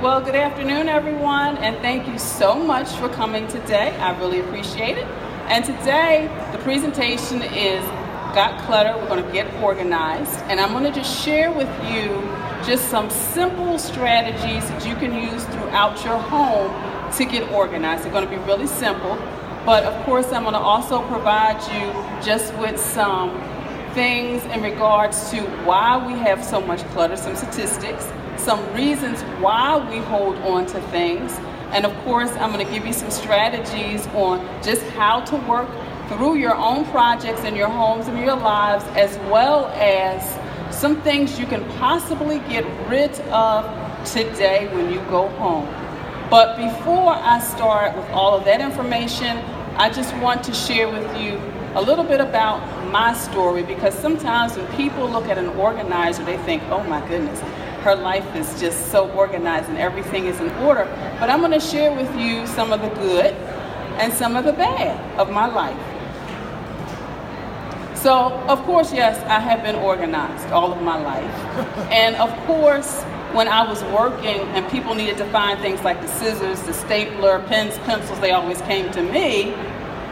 Well, good afternoon, everyone, and thank you so much for coming today. I really appreciate it. And today, the presentation is Got Clutter. We're going to get organized, and I'm going to just share with you just some simple strategies that you can use throughout your home to get organized. They're going to be really simple, but of course, I'm going to also provide you just with some things in regards to why we have so much clutter, some statistics, some reasons why we hold on to things, and of course, I'm going to give you some strategies on just how to work through your own projects in your homes and your lives, as well as some things you can possibly get rid of today when you go home. But before I start with all of that information, I just want to share with you a little bit about my story because sometimes when people look at an organizer, they think, oh my goodness, her life is just so organized and everything is in order. But I'm going to share with you some of the good and some of the bad of my life. So, of course, yes, I have been organized all of my life. and of course, when I was working and people needed to find things like the scissors, the stapler, pens, pencils, they always came to me.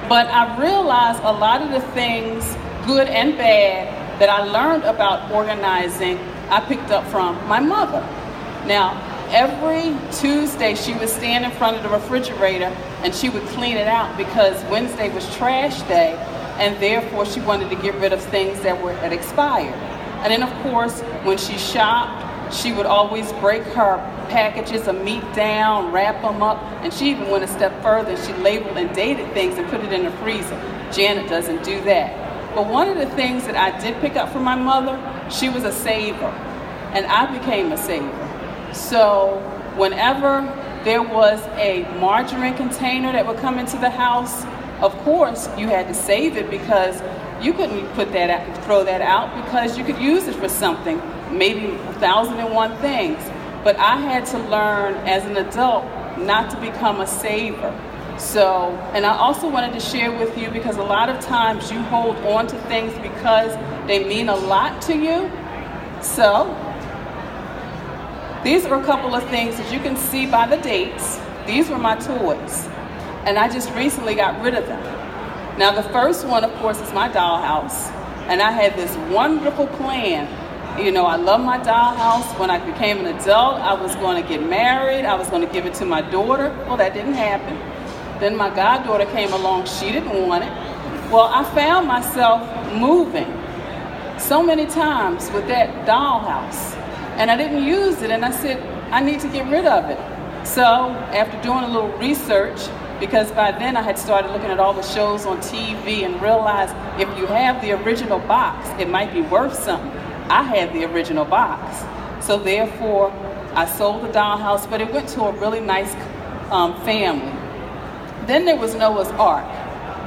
But I realized a lot of the things, good and bad, that I learned about organizing, I picked up from my mother. Now, every Tuesday she would stand in front of the refrigerator and she would clean it out because Wednesday was trash day and therefore she wanted to get rid of things that were had expired. And then of course, when she shopped, she would always break her packages of meat down, wrap them up, and she even went a step further. She labeled and dated things and put it in the freezer. Janet doesn't do that. But one of the things that I did pick up from my mother, she was a saver, and I became a saver. So whenever there was a margarine container that would come into the house, of course you had to save it because you couldn't put that out, throw that out because you could use it for something, maybe a thousand and one things. But I had to learn as an adult not to become a saver. So, and I also wanted to share with you because a lot of times you hold on to things because they mean a lot to you. So, these are a couple of things that you can see by the dates. These were my toys, and I just recently got rid of them. Now, the first one, of course, is my dollhouse, and I had this wonderful plan you know, I love my dollhouse. When I became an adult, I was going to get married. I was going to give it to my daughter. Well, that didn't happen. Then my goddaughter came along. She didn't want it. Well, I found myself moving so many times with that dollhouse. And I didn't use it. And I said, I need to get rid of it. So after doing a little research, because by then I had started looking at all the shows on TV and realized if you have the original box, it might be worth something. I had the original box. So therefore, I sold the dollhouse, but it went to a really nice um, family. Then there was Noah's Ark.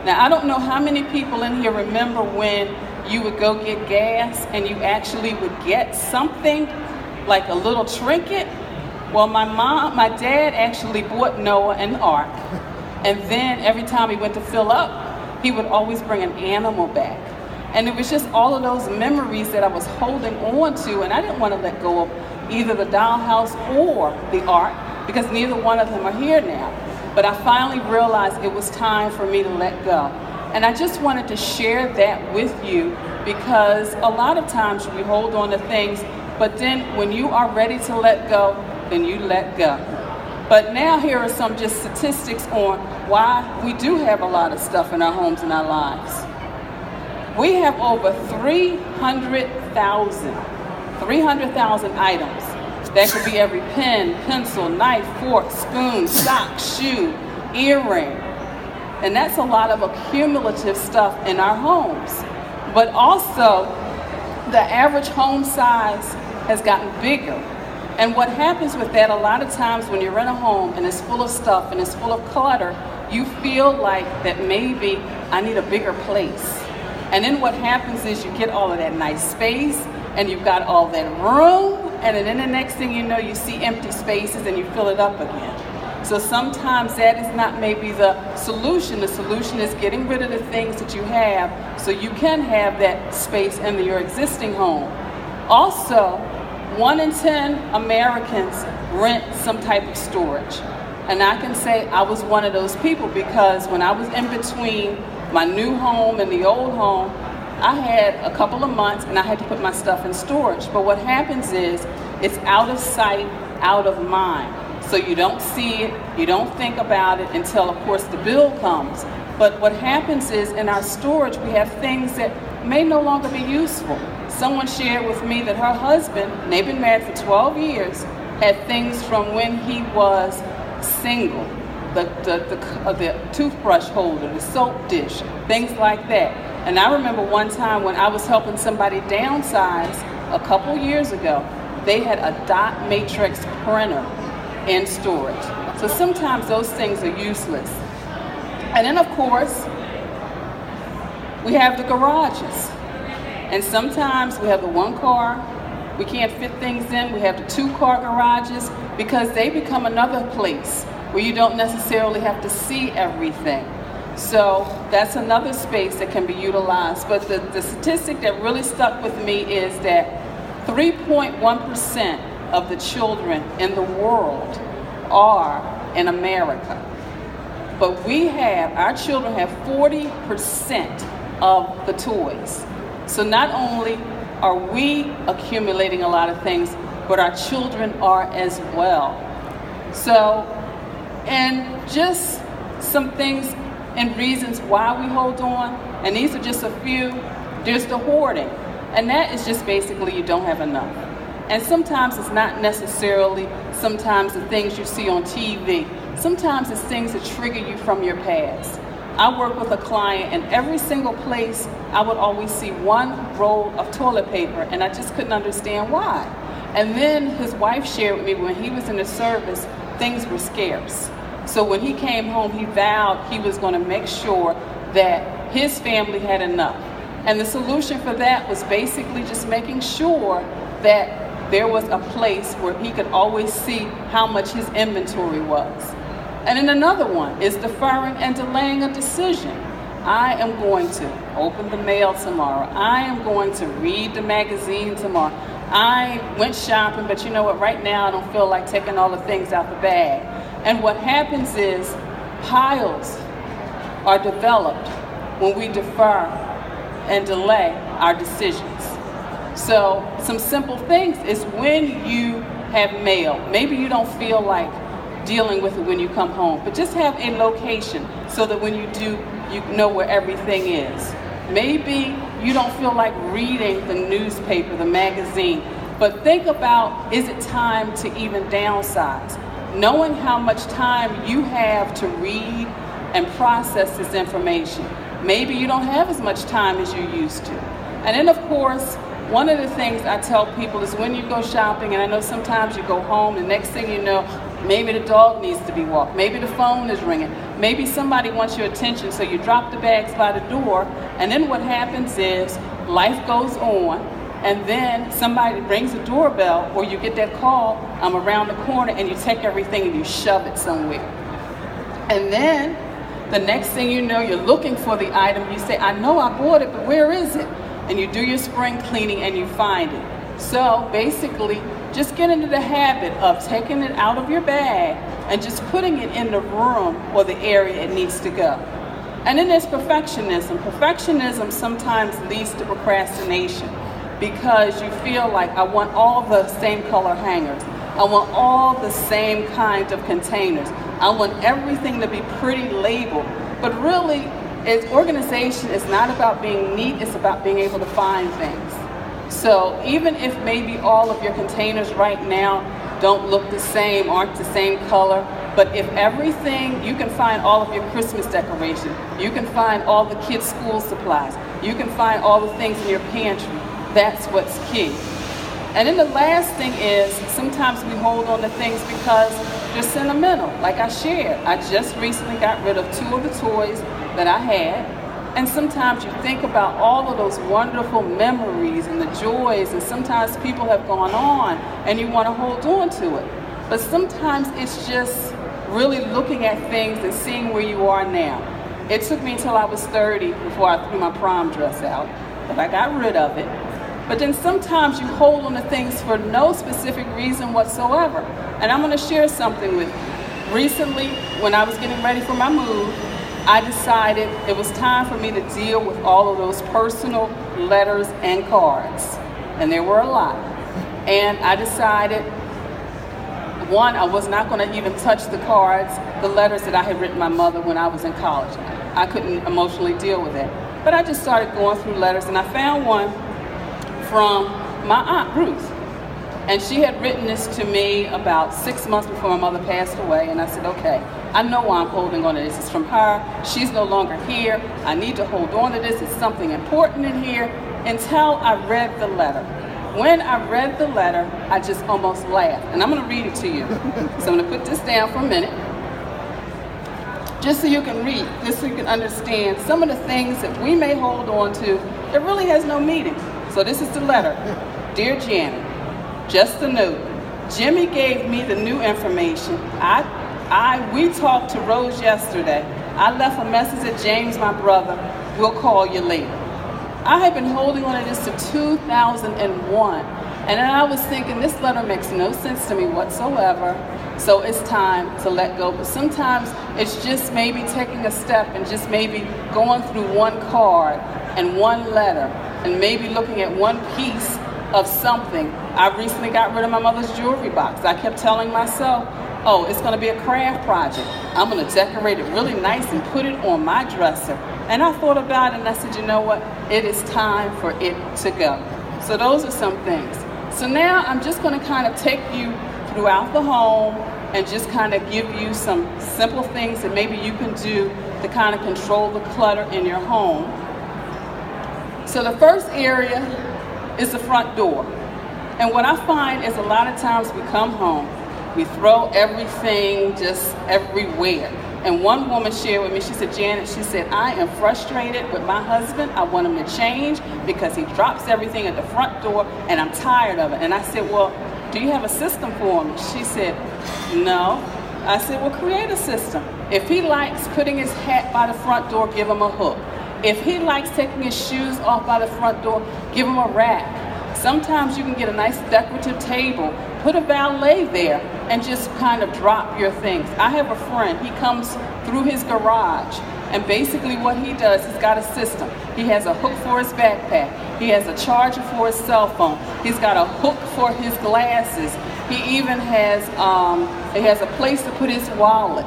Now, I don't know how many people in here remember when you would go get gas and you actually would get something like a little trinket. Well, my mom, my dad actually bought Noah an ark. And then every time he went to fill up, he would always bring an animal back. And it was just all of those memories that I was holding on to, and I didn't want to let go of either the dollhouse or the ark because neither one of them are here now. But I finally realized it was time for me to let go. And I just wanted to share that with you because a lot of times we hold on to things, but then when you are ready to let go, then you let go. But now here are some just statistics on why we do have a lot of stuff in our homes and our lives. We have over 300,000, 300,000 items that could be every pen, pencil, knife, fork, spoon, sock, shoe, earring. And that's a lot of accumulative stuff in our homes. But also, the average home size has gotten bigger. And what happens with that, a lot of times when you're in a home and it's full of stuff and it's full of clutter, you feel like that maybe I need a bigger place. And then what happens is you get all of that nice space and you've got all that room and then the next thing you know, you see empty spaces and you fill it up again. So sometimes that is not maybe the solution. The solution is getting rid of the things that you have so you can have that space in your existing home. Also, one in 10 Americans rent some type of storage. And I can say I was one of those people because when I was in between my new home and the old home, I had a couple of months and I had to put my stuff in storage. But what happens is it's out of sight, out of mind. So you don't see it, you don't think about it until, of course, the bill comes. But what happens is in our storage, we have things that may no longer be useful. Someone shared with me that her husband, and they've been married for 12 years, had things from when he was single. The, the, the, uh, the toothbrush holder, the soap dish, things like that. And I remember one time when I was helping somebody downsize a couple years ago, they had a dot matrix printer in storage. So sometimes those things are useless. And then, of course, we have the garages. And sometimes we have the one car, we can't fit things in. We have the two car garages because they become another place where you don't necessarily have to see everything. So that's another space that can be utilized. But the, the statistic that really stuck with me is that 3.1% of the children in the world are in America. But we have, our children have 40% of the toys. So not only are we accumulating a lot of things, but our children are as well. So, and just some things and reasons why we hold on, and these are just a few. There's the hoarding, and that is just basically you don't have enough. And sometimes it's not necessarily sometimes the things you see on TV. Sometimes it's things that trigger you from your past. I work with a client, and every single place I would always see one roll of toilet paper, and I just couldn't understand why. And then his wife shared with me when he was in the service, things were scarce. So when he came home, he vowed he was going to make sure that his family had enough. And the solution for that was basically just making sure that there was a place where he could always see how much his inventory was. And then another one is deferring and delaying a decision. I am going to open the mail tomorrow. I am going to read the magazine tomorrow. I went shopping, but you know what? Right now, I don't feel like taking all the things out the bag. And what happens is piles are developed when we defer and delay our decisions. So, some simple things is when you have mail, maybe you don't feel like dealing with it when you come home. But just have a location so that when you do, you know where everything is. Maybe you don't feel like reading the newspaper, the magazine, but think about is it time to even downsize? Knowing how much time you have to read and process this information. Maybe you don't have as much time as you used to. And then, of course, one of the things I tell people is when you go shopping, and I know sometimes you go home, the next thing you know, maybe the dog needs to be walked, maybe the phone is ringing, maybe somebody wants your attention, so you drop the bags by the door, and then what happens is life goes on, and then somebody rings the doorbell, or you get that call, I'm around the corner, and you take everything and you shove it somewhere. And then the next thing you know, you're looking for the item, you say, I know I bought it, but where is it? and you do your spring cleaning and you find it. So basically, just get into the habit of taking it out of your bag and just putting it in the room or the area it needs to go. And then there's perfectionism. Perfectionism sometimes leads to procrastination because you feel like I want all the same color hangers. I want all the same kind of containers. I want everything to be pretty labeled. But really, is organization is not about being neat, it's about being able to find things. So even if maybe all of your containers right now don't look the same, aren't the same color, but if everything, you can find all of your Christmas decoration, you can find all the kids' school supplies, you can find all the things in your pantry. That's what's key. And then the last thing is sometimes we hold on to things because they're sentimental. Like I shared, I just recently got rid of two of the toys that I had. And sometimes you think about all of those wonderful memories and the joys, and sometimes people have gone on and you want to hold on to it. But sometimes it's just really looking at things and seeing where you are now. It took me until I was 30 before I threw my prom dress out, but I got rid of it. But then sometimes you hold on to things for no specific reason whatsoever. And I'm going to share something with you. Recently, when I was getting ready for my move, I decided it was time for me to deal with all of those personal letters and cards. And there were a lot. And I decided, one, I was not going to even touch the cards, the letters that I had written my mother when I was in college. I couldn't emotionally deal with it. But I just started going through letters and I found one from my aunt Ruth. And she had written this to me about six months before my mother passed away. And I said, okay, I know why I'm holding on to this. It's from her. She's no longer here. I need to hold on to this. It's something important in here until I read the letter. When I read the letter, I just almost laughed. And I'm going to read it to you. so I'm going to put this down for a minute. Just so you can read, just so you can understand some of the things that we may hold on to that really has no meaning. So this is the letter. Dear Janet, just a note. Jimmy gave me the new information. I, I, we talked to Rose yesterday. I left a message at James, my brother. We'll call you later. I had been holding on to this to 2001. And then I was thinking, this letter makes no sense to me whatsoever. So it's time to let go. But sometimes it's just maybe taking a step and just maybe going through one card and one letter and maybe looking at one piece of something. I recently got rid of my mother's jewelry box. I kept telling myself, oh, it's going to be a craft project. I'm going to decorate it really nice and put it on my dresser. And I thought about it and I said, you know what? It is time for it to go. So those are some things. So now I'm just going to kind of take you throughout the home and just kind of give you some simple things that maybe you can do to kind of control the clutter in your home. So the first area is the front door. And what I find is a lot of times we come home, we throw everything just everywhere. And one woman shared with me, she said, Janet, she said, I am frustrated with my husband. I want him to change because he drops everything at the front door and I'm tired of it. And I said, well, do you have a system for him? She said, no. I said, well, create a system. If he likes putting his hat by the front door, give him a hook. If he likes taking his shoes off by the front door, give him a rack. Sometimes you can get a nice decorative table, put a valet there, and just kind of drop your things. I have a friend, he comes through his garage, and basically what he does, he's got a system. He has a hook for his backpack. He has a charger for his cell phone. He's got a hook for his glasses. He even has, um, he has a place to put his wallet.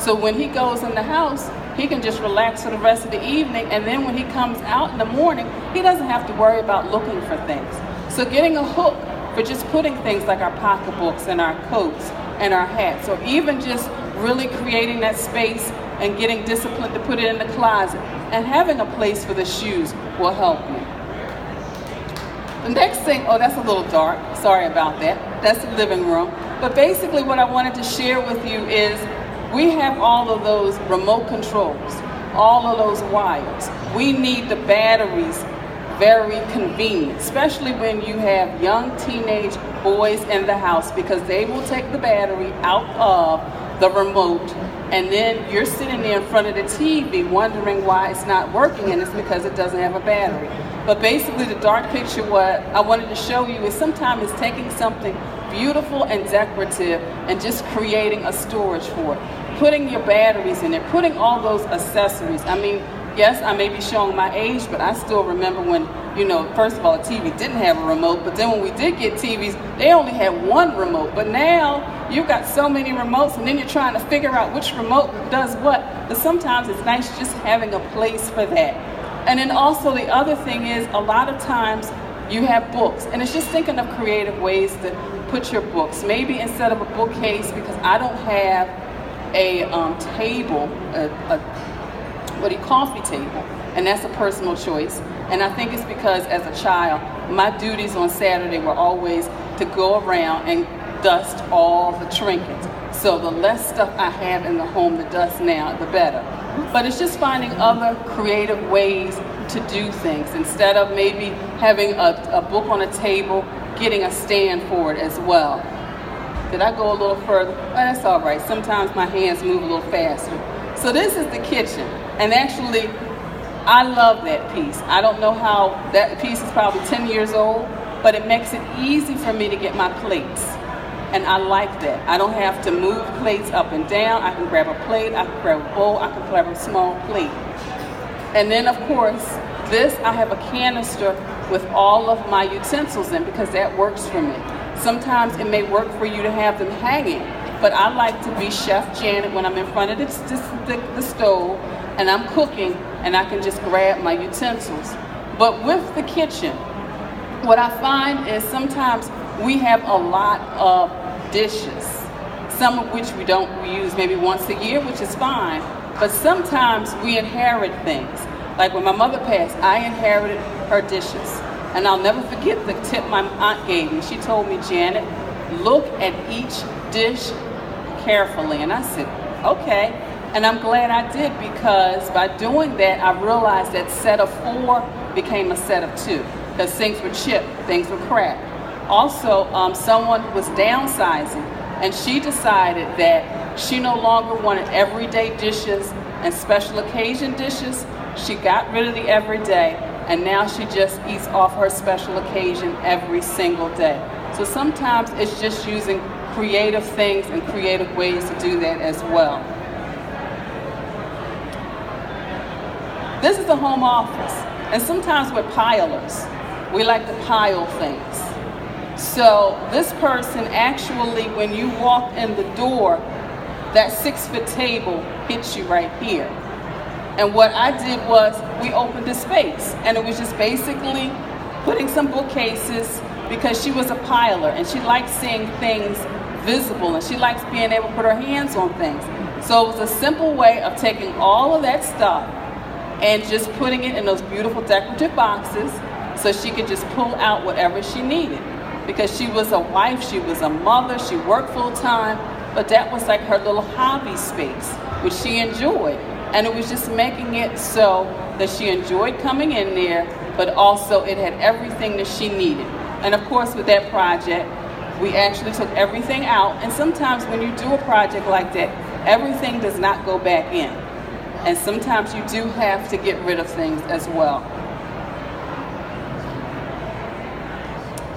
So when he goes in the house, he can just relax for the rest of the evening. And then when he comes out in the morning, he doesn't have to worry about looking for things. So getting a hook for just putting things like our pocketbooks and our coats and our hats, or even just really creating that space and getting disciplined to put it in the closet and having a place for the shoes will help you. The next thing, oh, that's a little dark. Sorry about that. That's the living room. But basically, what I wanted to share with you is we have all of those remote controls, all of those wires. We need the batteries very convenient, especially when you have young teenage boys in the house because they will take the battery out of the remote and then you're sitting there in front of the TV wondering why it's not working and it's because it doesn't have a battery. But basically the dark picture what I wanted to show you is sometimes it's taking something beautiful and decorative and just creating a storage for it putting your batteries in there, putting all those accessories. I mean, yes, I may be showing my age, but I still remember when, you know, first of all, a TV didn't have a remote, but then when we did get TVs, they only had one remote. But now you've got so many remotes, and then you're trying to figure out which remote does what. But sometimes it's nice just having a place for that. And then also the other thing is a lot of times you have books, and it's just thinking of creative ways to put your books. Maybe instead of a bookcase, because I don't have a um, table, a, a what do you coffee table, and that's a personal choice. And I think it's because as a child, my duties on Saturday were always to go around and dust all the trinkets. So the less stuff I have in the home to dust now, the better. But it's just finding other creative ways to do things instead of maybe having a, a book on a table, getting a stand for it as well. Did I go a little further? Oh, that's all right. Sometimes my hands move a little faster. So this is the kitchen. And actually, I love that piece. I don't know how that piece is probably 10 years old, but it makes it easy for me to get my plates. And I like that. I don't have to move plates up and down. I can grab a plate, I can grab a bowl, I can grab a small plate. And then of course, this I have a canister with all of my utensils in because that works for me. Sometimes it may work for you to have them hanging, but I like to be Chef Janet when I'm in front of the, the, the stove and I'm cooking and I can just grab my utensils. But with the kitchen, what I find is sometimes we have a lot of dishes, some of which we don't use maybe once a year, which is fine. But sometimes we inherit things. Like when my mother passed, I inherited her dishes. And I'll never forget the tip my aunt gave me. She told me, Janet, look at each dish carefully. And I said, okay. And I'm glad I did because by doing that, I realized that set of four became a set of two because things were chipped, things were cracked. Also, um, someone was downsizing and she decided that she no longer wanted everyday dishes and special occasion dishes. She got rid of the everyday and now she just eats off her special occasion every single day. So sometimes it's just using creative things and creative ways to do that as well. This is the home office. And sometimes we're pilers. We like to pile things. So this person actually, when you walk in the door, that six foot table hits you right here. And what I did was we opened a space and it was just basically putting some bookcases because she was a piler and she likes seeing things visible and she likes being able to put her hands on things. So it was a simple way of taking all of that stuff and just putting it in those beautiful decorative boxes so she could just pull out whatever she needed. Because she was a wife, she was a mother, she worked full time, but that was like her little hobby space, which she enjoyed. And it was just making it so that she enjoyed coming in there, but also it had everything that she needed. And of course, with that project, we actually took everything out. And sometimes when you do a project like that, everything does not go back in. And sometimes you do have to get rid of things as well.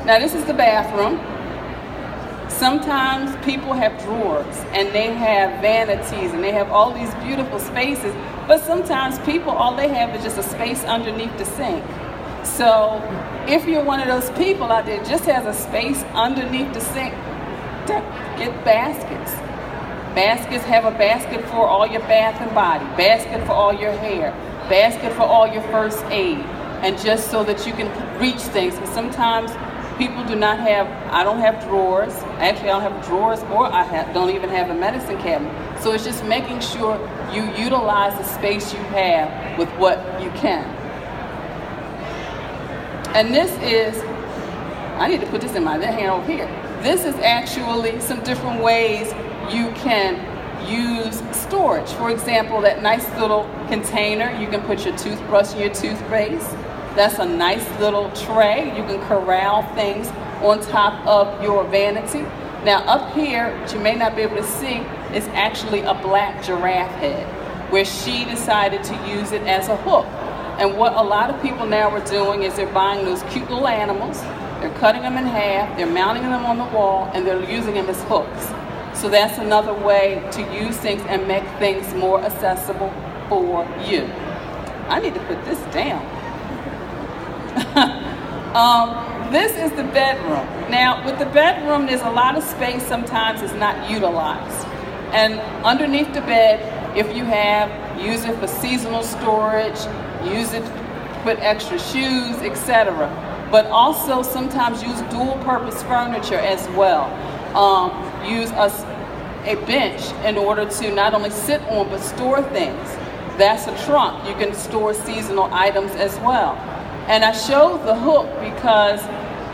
Now this is the bathroom. Sometimes people have drawers and they have vanities and they have all these beautiful spaces, but sometimes people, all they have is just a space underneath the sink. So if you're one of those people out there just has a space underneath the sink, get baskets. Baskets have a basket for all your bath and body, basket for all your hair, basket for all your first aid, and just so that you can reach things. And sometimes people do not have, I don't have drawers. Actually, I don't have drawers or I have, don't even have a medicine cabinet. So it's just making sure you utilize the space you have with what you can. And this is, I need to put this in my hand over here. This is actually some different ways you can use storage. For example, that nice little container, you can put your toothbrush and your toothpaste. That's a nice little tray. You can corral things on top of your vanity. Now up here, which you may not be able to see, is actually a black giraffe head where she decided to use it as a hook. And what a lot of people now are doing is they're buying those cute little animals, they're cutting them in half, they're mounting them on the wall, and they're using them as hooks. So that's another way to use things and make things more accessible for you. I need to put this down. Um, this is the bedroom. Now, with the bedroom, there's a lot of space sometimes it's not utilized. And underneath the bed, if you have, use it for seasonal storage, use it put extra shoes, etc. But also sometimes use dual purpose furniture as well. Um, use a, a bench in order to not only sit on but store things. That's a trunk. You can store seasonal items as well. And I show the hook because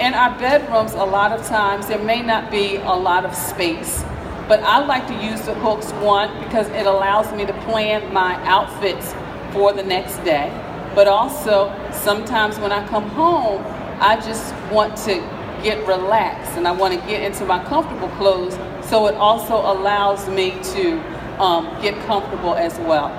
in our bedrooms, a lot of times there may not be a lot of space. But I like to use the hooks, one, because it allows me to plan my outfits for the next day. But also, sometimes when I come home, I just want to get relaxed and I want to get into my comfortable clothes. So it also allows me to um, get comfortable as well.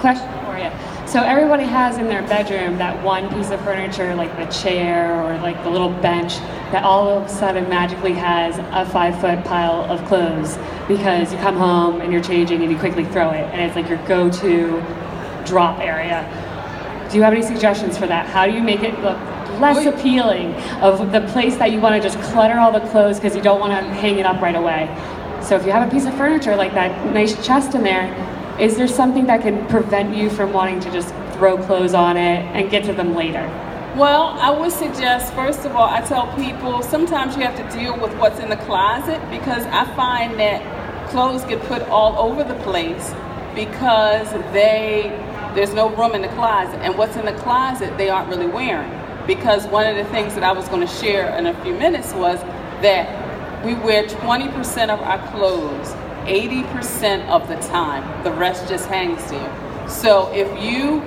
question for you. So everybody has in their bedroom that one piece of furniture, like the chair or like the little bench, that all of a sudden magically has a five foot pile of clothes because you come home and you're changing and you quickly throw it, and it's like your go to drop area. Do you have any suggestions for that? How do you make it look less appealing of the place that you want to just clutter all the clothes because you don't want to hang it up right away? So if you have a piece of furniture like that nice chest in there, is there something that can prevent you from wanting to just throw clothes on it and get to them later? Well, I would suggest, first of all, I tell people sometimes you have to deal with what's in the closet because I find that clothes get put all over the place because they there's no room in the closet and what's in the closet they aren't really wearing because one of the things that I was going to share in a few minutes was that we wear 20% of our clothes 80% of the time. The rest just hangs there. So if you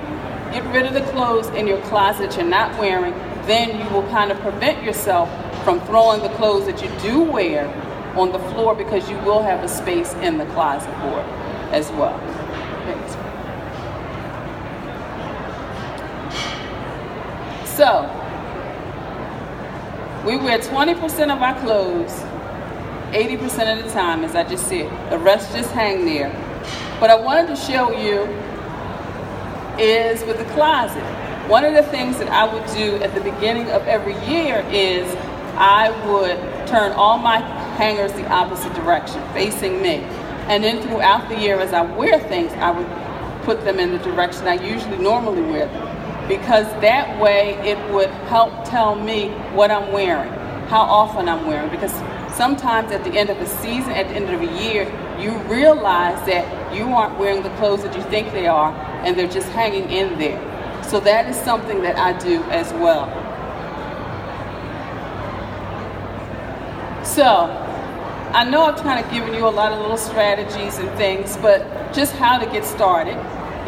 get rid of the clothes in your closet you're not wearing, then you will kind of prevent yourself from throwing the clothes that you do wear on the floor because you will have a space in the closet for it as well. So, we wear 20% of our clothes 80% of the time, as I just said. The rest just hang there. What I wanted to show you is with the closet. One of the things that I would do at the beginning of every year is I would turn all my hangers the opposite direction, facing me. And then throughout the year, as I wear things, I would put them in the direction I usually normally wear them. Because that way it would help tell me what I'm wearing, how often I'm wearing. Because sometimes at the end of a season, at the end of a year, you realize that you aren't wearing the clothes that you think they are, and they're just hanging in there. So that is something that I do as well. So, I know I've kind of given you a lot of little strategies and things, but just how to get started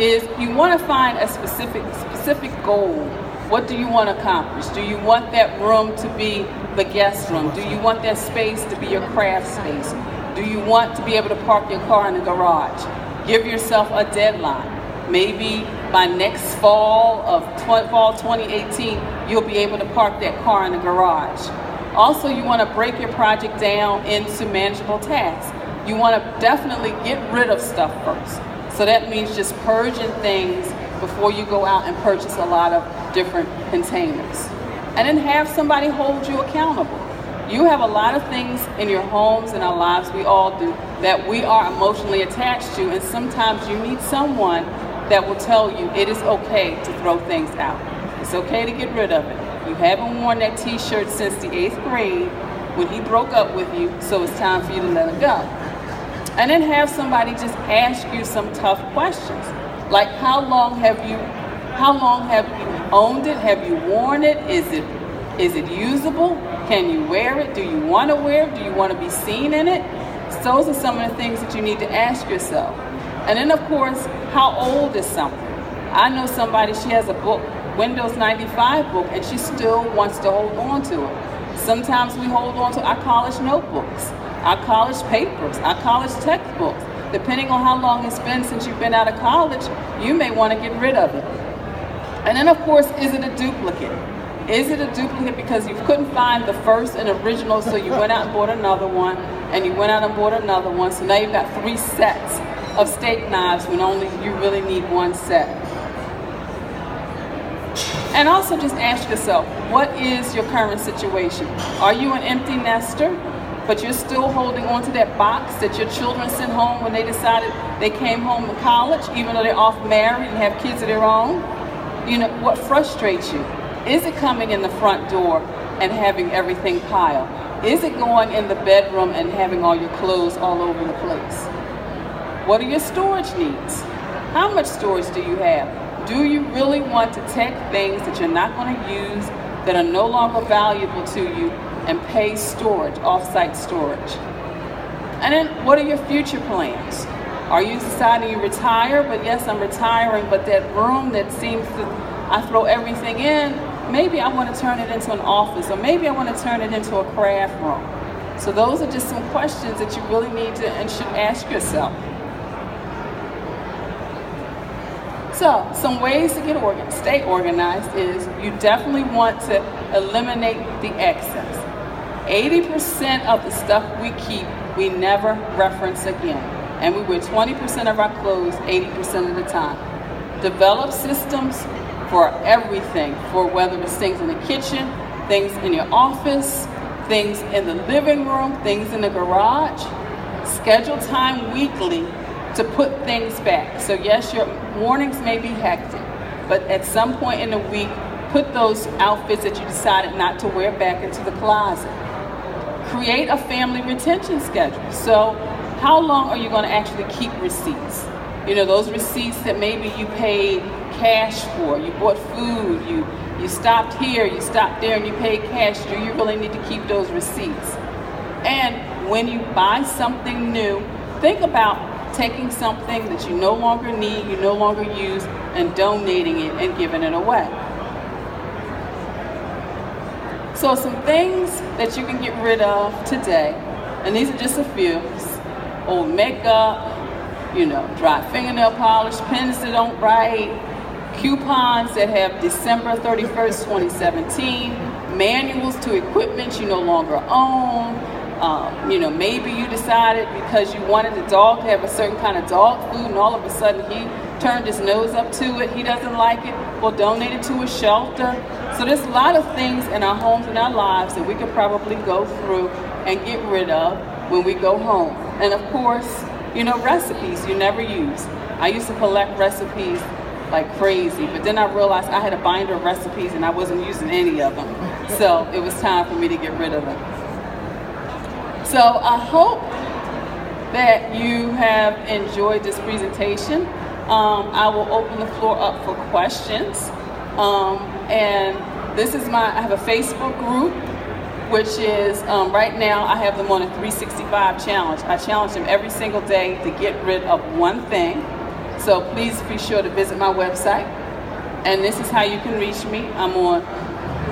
is you want to find a specific specific goal. What do you want to accomplish? Do you want that room to be the guest room? Do you want that space to be your craft space? Do you want to be able to park your car in the garage? Give yourself a deadline. Maybe by next fall of fall 2018, you'll be able to park that car in the garage. Also, you want to break your project down into manageable tasks. You want to definitely get rid of stuff first. So that means just purging things before you go out and purchase a lot of different containers and then have somebody hold you accountable. You have a lot of things in your homes and our lives, we all do, that we are emotionally attached to, and sometimes you need someone that will tell you it is okay to throw things out. It's okay to get rid of it. You haven't worn that t shirt since the eighth grade when he broke up with you, so it's time for you to let it go. And then have somebody just ask you some tough questions. Like, how long have you how long have you owned it? Have you worn it? Is it is it usable? Can you wear it? Do you want to wear it? Do you want to be seen in it? Those are some of the things that you need to ask yourself. And then, of course, how old is something? I know somebody, she has a book, Windows 95 book, and she still wants to hold on to it. Sometimes we hold on to our college notebooks, our college papers, our college textbooks. Depending on how long it's been since you've been out of college, you may want to get rid of it. And then of course, is it a duplicate? Is it a duplicate because you couldn't find the first and original, so you went out and bought another one, and you went out and bought another one, so now you've got three sets of steak knives when only you really need one set. And also just ask yourself, what is your current situation? Are you an empty nester, but you're still holding on to that box that your children sent home when they decided they came home from college, even though they're off married and have kids of their own? You know, what frustrates you? Is it coming in the front door and having everything piled? Is it going in the bedroom and having all your clothes all over the place? What are your storage needs? How much storage do you have? Do you really want to take things that you're not going to use, that are no longer valuable to you, and pay storage, off-site storage? And then what are your future plans? Are you deciding you retire? But yes, I'm retiring, but that room that seems to, I throw everything in, maybe I want to turn it into an office, or maybe I want to turn it into a craft room. So those are just some questions that you really need to and should ask yourself. So, some ways to get organ, stay organized is you definitely want to eliminate the excess. 80% of the stuff we keep, we never reference again. And we wear 20% of our clothes 80% of the time. Develop systems for everything, for whether it's things in the kitchen, things in your office, things in the living room, things in the garage. Schedule time weekly to put things back. So yes, your mornings may be hectic, but at some point in the week, put those outfits that you decided not to wear back into the closet. Create a family retention schedule. So how long are you going to actually keep receipts? You know, those receipts that maybe you paid cash for, you bought food, you, you stopped here, you stopped there, and you paid cash, do you really need to keep those receipts? And when you buy something new, think about taking something that you no longer need, you no longer use, and donating it and giving it away. So some things that you can get rid of today, and these are just a few. Old makeup, you know, dry fingernail polish, pens that don't write, coupons that have December 31st, 2017, manuals to equipment you no longer own, um, you know, maybe you decided because you wanted the dog to have a certain kind of dog food and all of a sudden he turned his nose up to it, he doesn't like it, well donate it to a shelter. So there's a lot of things in our homes and our lives that we could probably go through and get rid of when we go home. And of course, you know, recipes you never use. I used to collect recipes like crazy, but then I realized I had a binder of recipes and I wasn't using any of them. So it was time for me to get rid of them. So I hope that you have enjoyed this presentation. Um, I will open the floor up for questions. Um, and this is my, I have a Facebook group, which is um, right now I have them on a 365 challenge. I challenge them every single day to get rid of one thing. So please be sure to visit my website. And this is how you can reach me. I'm on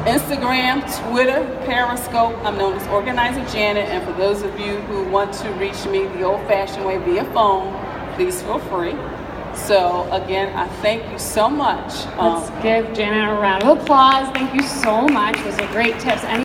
Instagram, Twitter, Periscope. I'm known as Organizer Janet, and for those of you who want to reach me the old-fashioned way via phone, please feel free. So again, I thank you so much. Let's um, give Janet a round of applause. Thank you so much. Those are great tips.